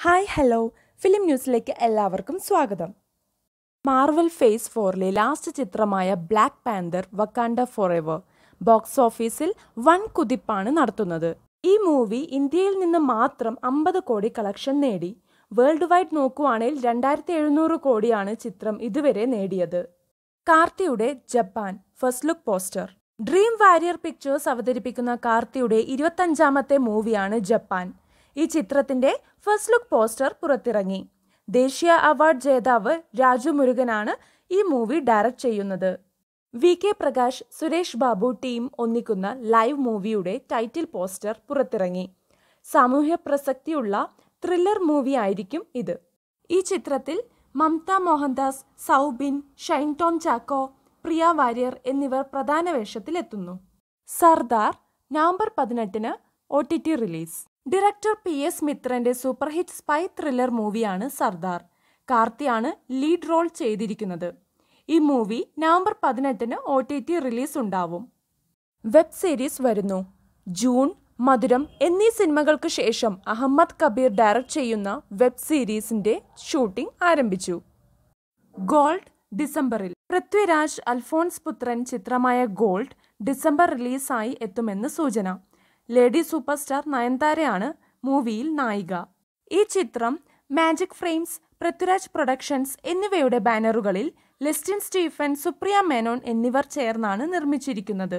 Hi hello. Film ന്യൂസിലേക്ക് എല്ലാവർക്കും സ്വാഗതം. മാർവൽ ഫേസ് ഫോറിലെ ലാസ്റ്റ് ചിത്രമായ Black Panther Wakanda forever box ഓഫീസിൽ വൻ കുതിപ്പാണ് നടത്തുന്നത്. ഈ മൂവി ഇന്ത്യയിൽ നിന്ന് മാത്രം അമ്പത് കോടി കളക്ഷൻ നേടി. വേൾഡ് വൈഡ് നോക്കുവാണെങ്കിൽ രണ്ടായിരത്തി എഴുന്നൂറ് കോടിയാണ് ചിത്രം ഇതുവരെ നേടിയത്. കാർത്തിയുടെ Japan first look poster. Dream Warrior Pictures അവതരിപ്പിക്കുന്ന കാർത്തിയുടെ ഇരുപത്തഞ്ചാമത്തെ മൂവിയാണ് ജപ്പാൻ. ഈ ചിത്രത്തിന്റെ ഫസ്റ്റ് ലുക്ക് പോസ്റ്റർ പുറത്തിറങ്ങി. ദേശീയ അവാർഡ് ജേതാവ് രാജു മുരുകനാണ് ഈ മൂവി ഡയറക്റ്റ് ചെയ്യുന്നത്. V K Prakash Suresh Babu team ഒന്നിക്കുന്ന ലൈവ് മൂവിയുടെ ടൈറ്റിൽ പോസ്റ്റർ പുറത്തിറങ്ങി. സാമൂഹ്യ പ്രസക്തിയുള്ള ത്രില്ലർ മൂവി ആയിരിക്കും ഇത്. ഈ ചിത്രത്തിൽ മംത മോഹൻദാസ് സൗബിൻ ഷൈൻ ടോം ചാക്കോ പ്രിയ വാര്യർ എന്നിവർ പ്രധാന വേഷത്തിലെത്തുന്നു. സർദാർ നവംബർ പതിനെട്ടിന് O T release. Director P S മിത്രന്റെ superhit spy thriller മൂവിയാണ് സർദാർ. കാർത്തിയാണ് ലീഡ് റോൾ ചെയ്തിരിക്കുന്നത്. ഈ മൂവി നവംബർ പതിനെട്ടിന് ഒ ടി ടി റിലീസ് ഉണ്ടാവും. വെബ് സീരീസ് വരുന്നു. ജൂൺ മധുരം എന്നീ സിനിമകൾക്ക് ശേഷം അഹമ്മദ് കബീർ ഡയറക്ട് ചെയ്യുന്ന വെബ് സീരീസിന്റെ ഷൂട്ടിംഗ് ആരംഭിച്ചു. ഗോൾഡ് ഡിസംബറിൽ. പൃഥ്വിരാജ് അൽഫോൺസ് പുത്രൻ ചിത്രമായ ഗോൾഡ് ഡിസംബർ റിലീസായി എത്തുമെന്ന് സൂചന. ലേഡി സൂപ്പർ സ്റ്റാർ നയൻതാരയാണ് മൂവിയിൽ നായിക. ഈ ചിത്രം മാജിക് ഫ്രെയിംസ് പൃഥ്വിരാജ് പ്രൊഡക്ഷൻസ് എന്നിവയുടെ ബാനറുകളിൽ ലെസ്റ്റിൻ സ്റ്റീഫൻ സുപ്രിയ മേനോൻ എന്നിവർ ചേർന്നാണ് നിർമ്മിച്ചിരിക്കുന്നത്.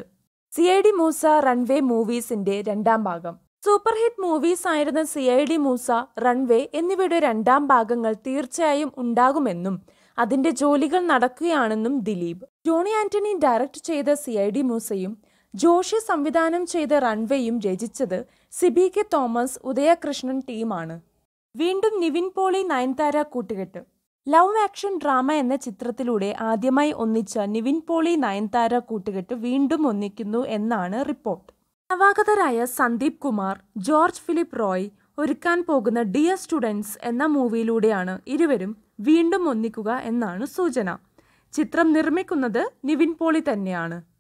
C I D Moosa Runway മൂവീസിന്റെ രണ്ടാം ഭാഗം. സൂപ്പർ ഹിറ്റ് മൂവീസ് ആയിരുന്ന C I D Moosa Runway എന്നിവയുടെ രണ്ടാം ഭാഗങ്ങൾ തീർച്ചയായും ഉണ്ടാകുമെന്നും അതിന്റെ ജോലികൾ നടക്കുകയാണെന്നും ദിലീപ്. ജോണി ആന്റണി ഡയറക്ട് ചെയ്ത സി ഐ ഡി മൂസയും ജോഷി സംവിധാനം ചെയ്ത റൺവേയും രചിച്ചത് സിബി കെ തോമസ് ഉദയകൃഷ്ണൻ ടീമാണ്. വീണ്ടും നിവിൻ പോളി നയൻതാര കൂട്ടുകെട്ട്. ലവ് ആക്ഷൻ ഡ്രാമ എന്ന ചിത്രത്തിലൂടെ ആദ്യമായി ഒന്നിച്ച നിവിൻ പോളി നയൻതാര കൂട്ടുകെട്ട് വീണ്ടും ഒന്നിക്കുന്നു എന്നാണ് റിപ്പോർട്ട്. നവാഗതരായ സന്ദീപ് കുമാർ ജോർജ് ഫിലിപ്പ് റോയ് ഒരുക്കാൻ പോകുന്ന ഡിയർ സ്റ്റുഡൻസ് എന്ന മൂവിയിലൂടെയാണ് ഇരുവരും വീണ്ടും ഒന്നിക്കുക എന്നാണ് സൂചന. ചിത്രം നിർമ്മിക്കുന്നത് നിവിൻ പോളി തന്നെയാണ്.